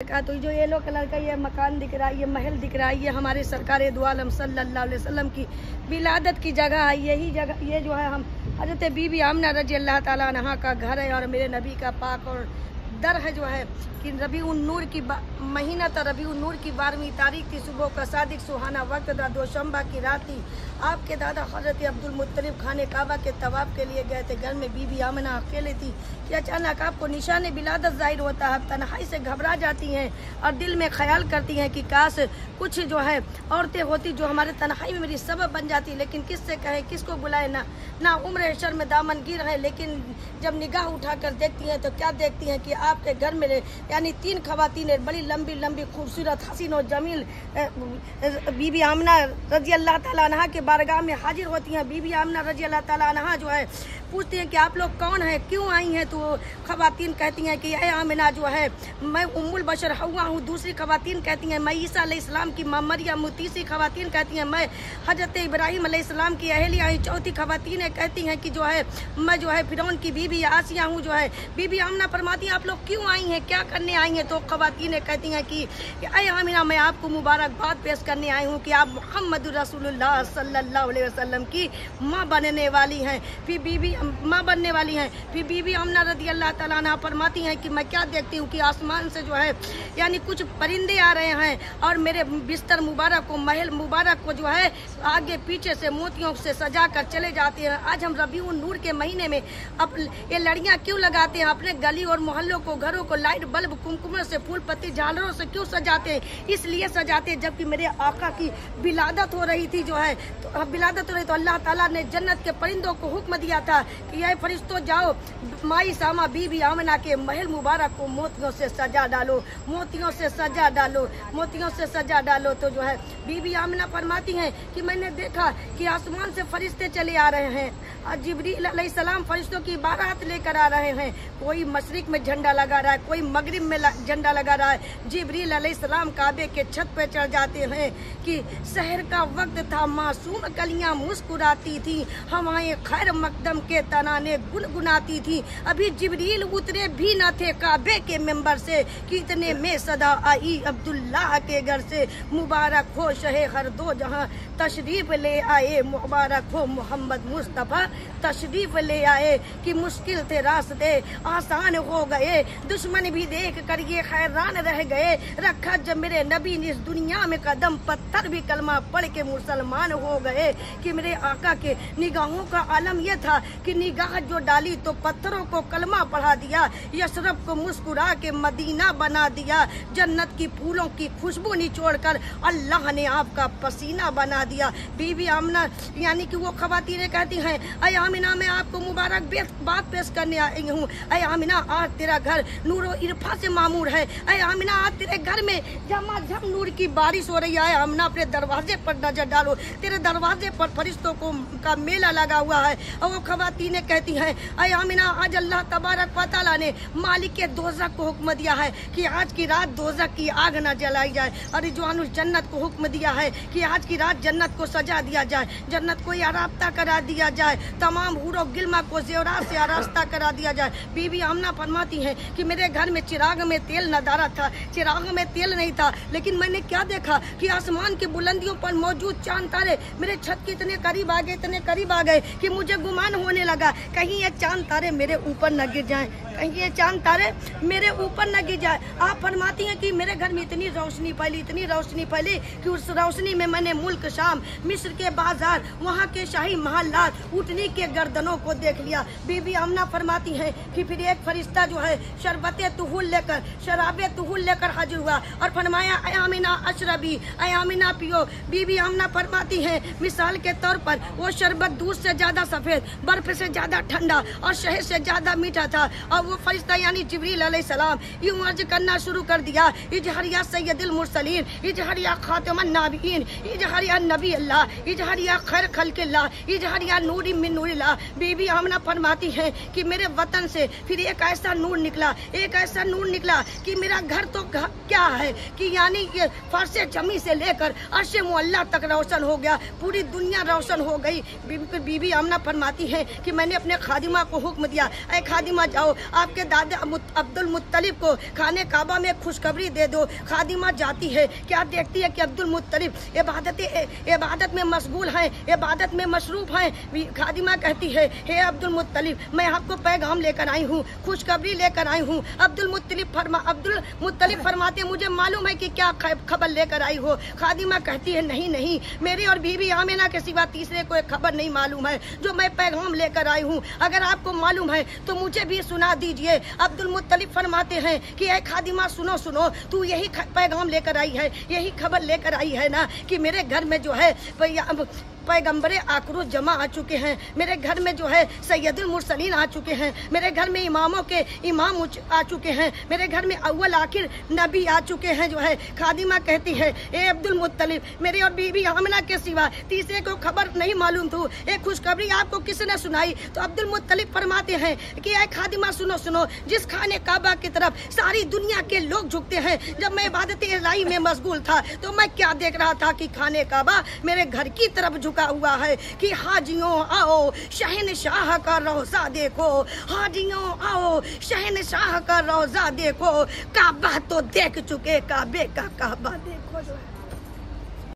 का तो जो येलो कलर का ये मकान दिख रहा है ये महल दिख रहा है ये हमारे सरकार दुआलम सल्ला सल्लल्लाहु की विलादत की जगह है, यही जगह, ये जो है हम हज़रत बीबी आमना रज़ी अल्लाह तहा का घर है और मेरे नबी का पाक और दर है जो है कि रबी नूर की महीना था, रबी नूर की बारहवीं तारीख थी सुबह का सादिक सुहाना वक्त था दोशंबा की रात थी। आपके दादा हज़रत अब्दुल मुत्तलिब खाने काबा के तवाब के लिए गए थे, घर में बीबी आमना अकेले थी। कि अचानक आपको निशान बिलादत ज़ाहिर होता है तनहाई से घबरा जाती हैं और दिल में ख्याल करती हैं कि काश कुछ जो है औरतें होती जो हमारे तनहाई में मेरी सबब बन जाती। लेकिन किससे कहें, किसको बुलाए? ना ना उम्र शर में दामन गिर है, लेकिन जब निगाह उठाकर देखती हैं तो क्या देखती हैं कि आपके घर में यानी तीन खातन बड़ी लंबी लंबी, खूबसूरत, हसीन और जमील बीबी आमना रज़ी अल्लाह तहा के बारगाह में हाजिर होती हैं। बीबी आमना रज़ी अल्लाह तहा जो है पूछते हैं कि आप लोग कौन हैं? क्यों आई हैं? तो खवातीन कहती हैं कि अः आमिना जो है, मैं उम्मुल बशर हुआ हूँ। दूसरी खवातीन कहती हैं, मैं ईसा इस्लाम की मरियम तीसरी खवातीन कहती हैं, मैं हज़रत इब्राहिम इस्लाम की अहलिया हूँ। चौथी खवातीन कहती हैं कि, जो है, मैं जो है फिर की बीबी आसिया हूँ, जो है, बीबी आमना फरमाती हैं, आप लोग क्यों आई हैं? क्या करने आई हैं? तो खवातीन कहती हैं कि अः आमिना, मैं आपको मुबारकबाद पेश करने आई हूँ कि आप मोहम्मद रसूलुल्लाह सल्लल्लाहु अलैहि वसल्लम की माँ बनने वाली हैं। फिर बीबी माँ बनने वाली हैं। फिर बीबी अमना रदी अल्लाह तला फरमाती हैं कि मैं क्या देखती हूँ कि आसमान से जो है, यानी कुछ परिंदे आ रहे हैं और मेरे बिस्तर मुबारक को, महल मुबारक को जो है, आगे पीछे से मोतियों से सजा कर चले जाते हैं। आज हम रबी नूर के महीने में अब ये लड़ियाँ क्यों लगाते हैं? अपने गली और मोहल्लों को, घरों को लाइट बल्ब कुमकुम से, फूल पत्ती झालरों से क्यों सजाते हैं? इसलिए सजाते हैं जबकि मेरे आका की बिलादत हो रही थी जो है तो बिलादत हो रही तो अल्लाह ताला ने जन्नत के परिंदों को हुक्म दिया था कि यह फरिश्तों जाओ। माई सामा बीबी आमना के महल मुबारक को मोतियों से सजा डालो, मोतियों से सजा डालो, मोतियों से सजा डालो तो जो है बीबी आमना फरमाती हैं कि मैंने देखा कि आसमान से फरिश्ते चले आ रहे हैं। और जिबरील सलाम फरिश्तों की बारात लेकर आ रहे हैं। कोई मशरक में झंडा लगा रहा है, कोई मगरब में झंडा लगा रहा है। जिबरील सलाम काबे के छत पे चढ़ जाते हैं कि शहर का वक्त था, मासूम कलियाँ मुस्कुराती थी, हवाएँ खैर मकदम के तनाने गुनगुनाती थी। अभी जिबरील उतरे भी न थे काबे के मेंबर से कितने में सदा आई अब्दुल्ला के घर से। मुबारक हो शहे हर दो जहाँ तशरीफ़ ले आए मुबारक हो मोहम्मद मुस्तफ़ा। तशरीफ़ ले आए कि मुश्किल थे रास्ते आसान हो गए। दुश्मन भी देख कर ये हैरान रह गए। रखा जब मेरे नबी ने इस दुनिया में कदम, पत्थर भी कलमा पढ़ के मुसलमान हो गए। कि मेरे आका के निगाहों का आलम यह था कि निगाह जो डाली तो पत्थरों को कलमा पढ़ा दिया। यशरफ को मुस्कुरा के मदीना बना दिया। जन्नत की फूलों की खुशबू निचोड़ कर अल्लाह ने आपका पसीना बना दिया। बीबी आमना, यानी कि वो खवातीरें कहती हैं, अय आमिना, मैं आपको मुबारक बात पेश करने आई हूँ। अय आमिना, आज तेरा घर नूरो इरफा से मामूर है। अय आमिना, आज तेरे घर में जमा झम नूर की बारिश हो रही है। आमिना, अपने दरवाजे पर नज़र डालो। तेरे दरवाजे पर फरिश्तों को, का मेला लगा हुआ है। और वो खवातीने कहती हैं, अय आमिना, आज अल्लाह तबारक वाली ने मालिक के दोजक को हुक्म दिया है कि आज की रात दोजक की आग न जलाई जाए। और रिजवान जन्नत को हुक्म दिया है कि आज की रात जन्नत को सजा दिया जाए, जन्नत को आराबता करा दिया जाए, तमाम हूरो, गिलमा को जेवरात से आरास्ता करा दिया जाए। बीबी आमना फरमाती है कि मेरे घर में चिराग में तेल नदारा था, चिराग में तेल नहीं था, लेकिन मैंने क्या देखा कि आसमान की बुलंदियों पर मौजूद चाँद तारे मेरे छत के इतने करीब आ गए, इतने करीब आ गए कि मुझे गुमान होने लगा, कहीं ये चाँद तारे मेरे ऊपर न गिर जाएँ, कहीं ये चाँद तारे मेरे ऊपर न गिर जाए। आप फरमाती हैं कि मेरे घर में इतनी रोशनी फैली, इतनी रोशनी फैली कि रोशनी में मैंने मुल्क, शाम, मिस्र के बाज़ार, वहाँ के शाही महल्लात उठनी के गर्दनों को देख लिया। बीबी अमना फरमाती है कि फिर एक फरिश्ता जो है, शरबत तुहुल लेकर, शराब तुहुल लेकर हाजिर हुआ और फरमाया अयामिना अशरबी अयामिना पियो। बीबी अमना फरमाती है, मिसाल के तौर पर, वो शरबत दूध से ज़्यादा सफ़ेद, बर्फ़ से ज़्यादा ठंडा और शहद से ज़्यादा मीठा था। और वो फरिश्ता यानी जबरील सलाम यूँ अर्ज़ करना शुरू कर दिया, इजहरिया सैयदुल मुरसलीन, इजहरिया खातमन नाबीन इजहरिया नबी अल्लाह इजहरिया खैर खल्किल्लाह इजहरिया नूरी मिन नूरिल्लाह बीबी आमना फरमाती है कि मेरे वतन से फिर एक ऐसा नूर निकला एक ऐसा नूर निकला कि मेरा घर तो घर क्या है कि यानी कि फर्श जमी से लेकर अर्श मुल्ला तक रोशन हो गया पूरी दुनिया रोशन हो गई। बीबी, बीबी आमना फरमाती है कि मैंने अपने खादिमा को हुक्म दिया अरे खादिमा जाओ आपके दादा अब्दुल मुत्तलिब को खाने काबा में खुशखबरी दे दो। खादिमा जाती है क्या देखती है कि अब्दुल मुत्तलिब इबादत इबादत में मशगूल हैं, इबादत में मशरूफ हैं। खादिमा कहती है, हे अब्दुल मुत्तलिब, मैं आपको पैगाम लेकर आई हूँ, खुशखबरी लेकर आई हूँ। अब्दुल मुत्तलिब फरमा, अब्दुल मुत्तलिब फरमाते मुझे मालूम है कि क्या खबर लेकर आई हो। खादिमा कहती है, नहीं नहीं, मेरे और बीबी आमिना के सिवा तीसरे को एक खबर नहीं मालूम है, जो मैं पैगाम लेकर आई हूँ। अगर आपको मालूम है तो मुझे भी सुना दीजिए। अब्दुल मुत्तलिब फरमाते हैं कि, ए खादिमा, सुनो सुनो, तू यही पैगाम लेकर आई है, यही खबर लेकर आई है ना कि मेरे घर में जो है पैगंबर आकरू जमा आ चुके हैं। मेरे घर में जो है सैयदुल मुरसलीन आ चुके हैं। मेरे घर में इमामों के इमाम आ चुके हैं। मेरे घर में अव्वल आखिर नबी आ चुके हैं, जो है खादिमा कहती है, ए अब्दुल मुत्तलिब, मेरी और बीबी आमना के सिवा तीसरे को खबर नहीं मालूम थी। एक खुशखबरी आपको किसने सुनाई? तो अब्दुल मुत्तलिब फरमाते हैं कि, ए खादिमा, सुनो सुनो, जिस खाने काबा की तरफ़ सारी दुनिया के लोग झुकते हैं, जब मैं इबादत इलाही में मशगूल था तो मैं क्या देख रहा था कि खाने काबा मेरे घर की तरफ़ झुक लिखा हुआ है कि हाजियों आओ, शहन शाह का रोजा देखो। हाजियों आओ, शहन शाह का रोजा देखो। काबा तो देख चुके, काबे का काबा देखो।